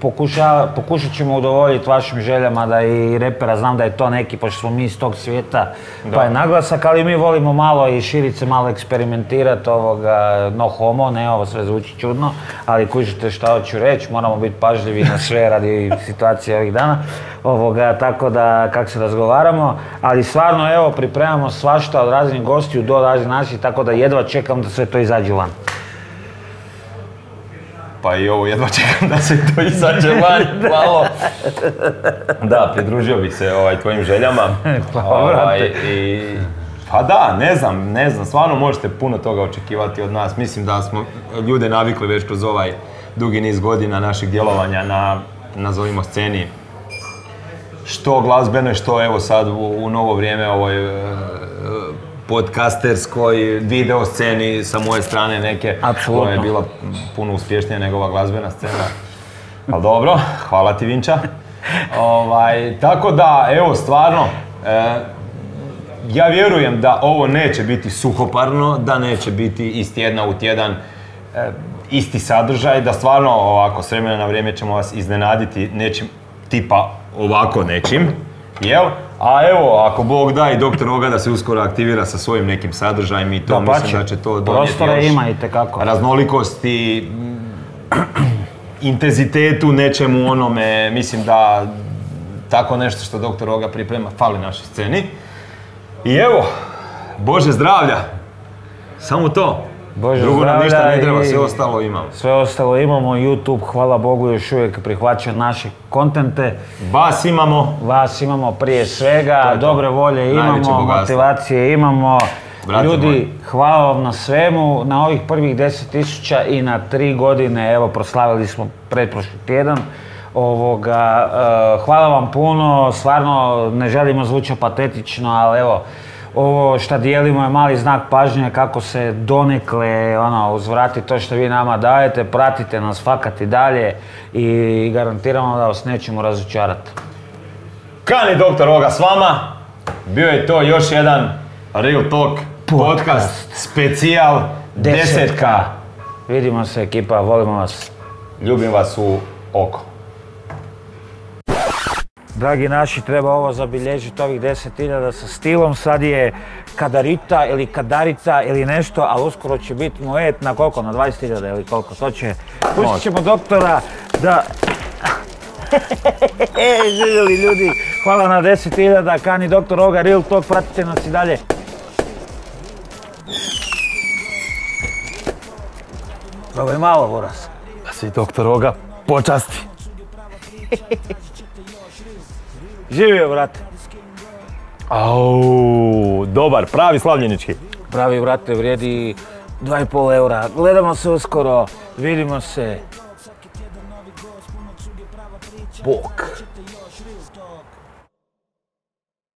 pokuša, pokušat ćemo udovoljiti vašim željama da i repera, znam da je to neki, pošto smo mi iz tog svijeta, pa je naglasak, ali mi volimo malo i širit se, malo eksperimentirati ovoga, no homo, ne, ovo sve zvuči čudno, ali kužite šta hoću reći, moramo biti pažljivi na sve radi situacije ovih dana, ovoga, tako da, kak se razgovaramo, ali stvarno, evo, pripremamo svašta od raznih gostiju do raznih naših, tako da jedva čekam da sve to izađe van. Pa i ovo jedva čekam da se to izađe van malo. Da, pridružio bih se ovaj, tvojim željama. Hvala, Ovaj, i, pa da, ne znam, ne znam, stvarno možete puno toga očekivati od nas. Mislim da smo ljude navikli već kroz ovaj dugi niz godina našeg djelovanja na, nazovimo, sceni. Što glazbene, što evo sad u, u novo vrijeme ovoj podcasterskoj video sceni sa moje strane neke Apsolutno. koja je bila puno uspješnija nego ova glazbena scena. Ali dobro, hvala ti Vinča. Ovaj, tako da, evo stvarno, e, ja vjerujem da ovo neće biti suhoparno, da neće biti iz tjedna u tjedan e, isti sadržaj, da stvarno ovako s vremena na vrijeme ćemo vas iznenaditi nečim tipa ovako nečim, jel? A evo, ako Bog da i doktor Oga da se uskoro aktivira sa svojim nekim sadržajem i to mislim da će to donijeti prostora još ima itekako. raznolikosti, mm, intenzitetu, nečemu onome, mislim da tako nešto što doktor Oga priprema fali našoj sceni. I evo, Bože zdravlja, samo to. Bože Drugo nam ništa ne treba, sve ostalo imamo. Sve ostalo imamo, YouTube, hvala Bogu, još uvijek prihvaća naše kontente. Bas imamo, Vas imamo prije svega, To to. dobre volje imamo, motivacije imamo. Brate Ljudi, moji. hvala vam na svemu, na ovih prvih 10.000 i na tri godine, evo proslavili smo pretprošli tjedan. Ovoga, eh, hvala vam puno, stvarno ne želimo zvučati patetično, ali evo, ovo što dijelimo je mali znak pažnje kako se donekle ono, uzvrati to što vi nama dajete, pratite nas fakat i dalje i garantiramo da vas nećemo razočarati. Kani doktor Oga s vama. Bio je to još jedan Real Talk podcast, specijal, desetka. Vidimo se ekipa, volimo vas. Ljubim vas u oko. Dragi naši, treba ovo zabilježiti, ovih 10.000 sa stilom. Sad je kadarita ili kadarica ili nešto, ali uskoro će biti mojet na koliko? Na 20.000 ili koliko? To će... Pustit ćemo doktora da... Ej, živjeli ljudi, hvala na 10.000, kani doktor Oga, Real Talk, pratite nas i dalje. Ovo je malo, Boras. Da si doktor Oga počasti. Živio, brate. Au, dobar, pravi slavljenički. Pravi, brate, vrijedi 2,5 eura. Gledamo se uskoro, vidimo se. Bok.